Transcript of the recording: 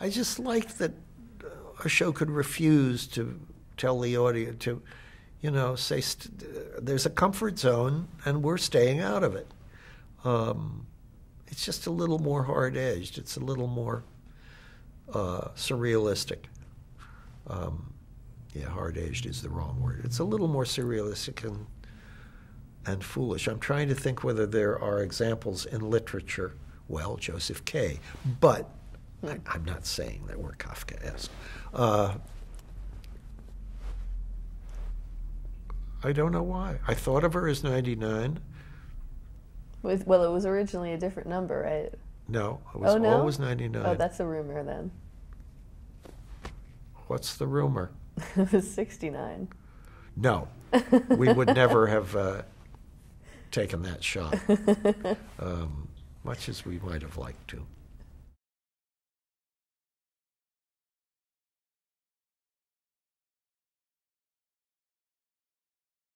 I just like that a show could refuse to tell the audience to, you know, say st- there's a comfort zone and we're staying out of it. Um, it's just a little more hard edged. It's a little more uh, surrealistic. Um, yeah, hard edged is the wrong word. It's a little more surrealistic and and foolish. I'm trying to think whether there are examples in literature. Well, Joseph K. But I, am not saying that we're Kafkaesque. Uh, I don't know why. I thought of her as 99. With, well, it was originally a different number, right? No, it was oh, no? always 99. Oh, that's a rumor then. What's the rumor? it was 69. No, we would never have uh, taken that shot, um, much as we might have liked to.